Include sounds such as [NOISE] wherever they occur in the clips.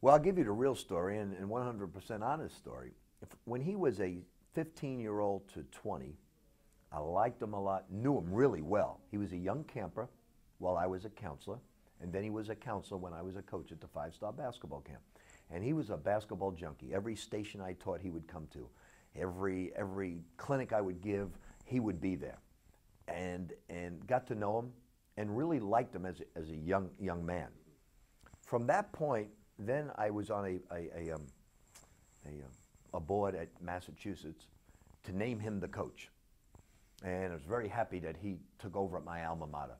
Well, I'll give you the real story and, and 100% honest story. If, when he was a 15 year old to 20, I liked him a lot, knew him really well. He was a young camper while I was a counselor, and then he was a counselor when I was a coach at the five star basketball camp. And he was a basketball junkie. Every station I taught, he would come to. Every, every clinic I would give, he would be there. And, and got to know him and really liked him as a, as a young, young man. From that point, then I was on a, a, a, um, a, um, a board at Massachusetts to name him the coach. And I was very happy that he took over at my alma mater.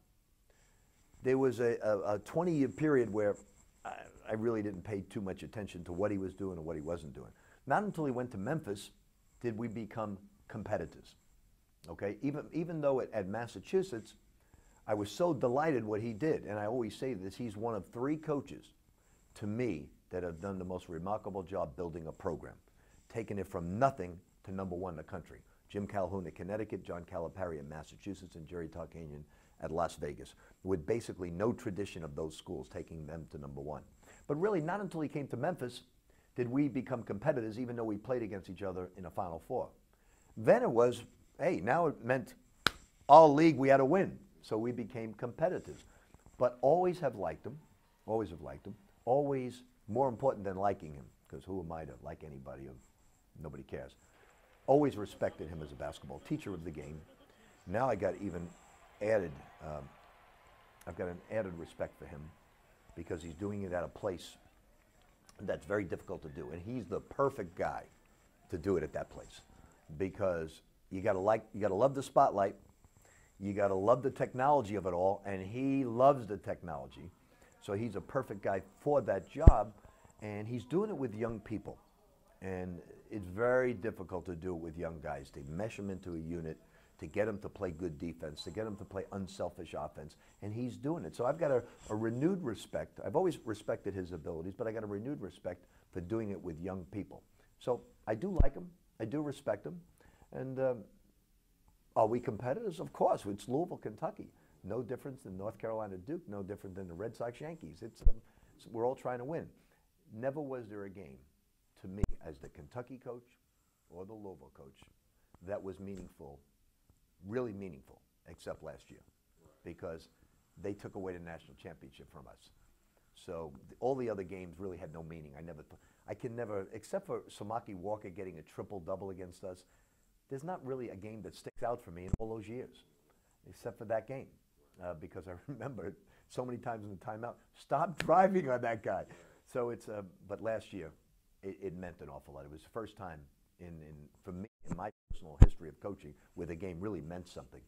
There was a, a, a 20 year period where I, I really didn't pay too much attention to what he was doing and what he wasn't doing. Not until he went to Memphis did we become competitors. Okay, even, even though at, at Massachusetts, I was so delighted what he did. And I always say this he's one of three coaches to me that have done the most remarkable job building a program, taking it from nothing to number one in the country. Jim Calhoun at Connecticut, John Calipari in Massachusetts, and Jerry Tarkanian at Las Vegas, with basically no tradition of those schools taking them to number one. But really, not until he came to Memphis did we become competitors, even though we played against each other in a Final Four. Then it was, hey, now it meant all league we had to win. So we became competitors. But always have liked him, always have liked him, always more important than liking him, because who am I to like anybody? Of nobody cares. Always respected him as a basketball teacher of the game. Now I got even added, um, I've got an added respect for him because he's doing it at a place that's very difficult to do. And he's the perfect guy to do it at that place because you got to like, you got to love the spotlight. You got to love the technology of it all, and he loves the technology. So he's a perfect guy for that job, and he's doing it with young people. And it's very difficult to do it with young guys. To mesh them into a unit, to get them to play good defense, to get them to play unselfish offense, and he's doing it. So I've got a, a renewed respect. I've always respected his abilities, but I got a renewed respect for doing it with young people. So I do like him. I do respect him. And um, are we competitors? Of course. It's Louisville, Kentucky. No difference than North Carolina Duke. No different than the Red Sox Yankees. It's, um, we're all trying to win. Never was there a game to me as the Kentucky coach or the Louisville coach that was meaningful, really meaningful, except last year, because they took away the national championship from us. So all the other games really had no meaning. I never, I can never, except for Samaki Walker getting a triple double against us. There's not really a game that sticks out for me in all those years, except for that game, uh, because I [LAUGHS] remember so many times in the timeout. Stop [LAUGHS] driving on that guy. So it's, uh, but last year, it, it, meant an awful lot. It was the first time in, in, for me, in my personal history of coaching, where the game really meant something.